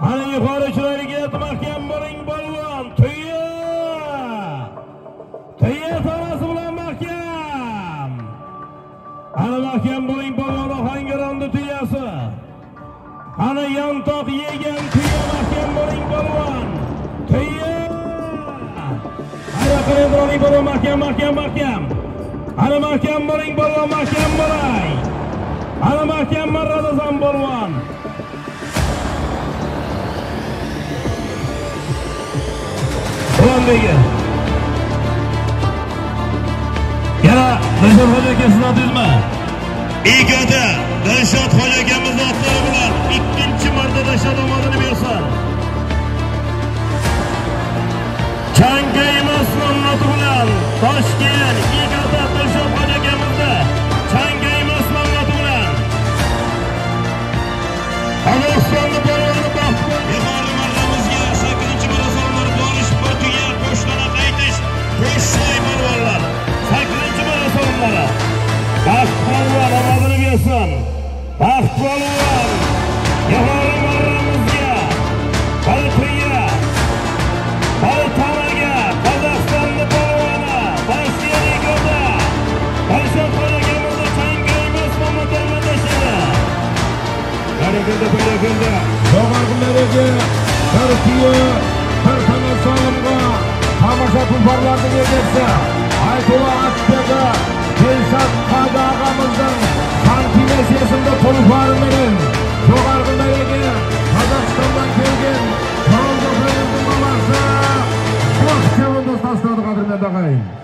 Ana yuqori chiroyli keldi mahkam bo'ling polvon. Tuya! Tuya tanasi bilan mahkam. Ana mahkam bo'ling polvon Ohangaronda tuyasi. Ana yantoq yegan tuya mahkam bo'ling polvon. Tuya! Ana qaraydironing polvon mahkam mahkam mahkam. Ana mahkam bo'ling polvon mahkam bo'lay. Ana mahkam marradazam polvon. Ulanbegi. Yana Dilshod hoji aka sizni otingizmi? Egada omadini bersin Baxt polvon yuqori marramizga bir tuya bir tanaga Qozog'istonni polvoni Toshkent Egada Dilshod hoji akamizni Changaymas nomlati bilan tashladi Harekete harekete. Jo'g'arg'ilariga bir tuya, boshladi qadrmanba og'ayin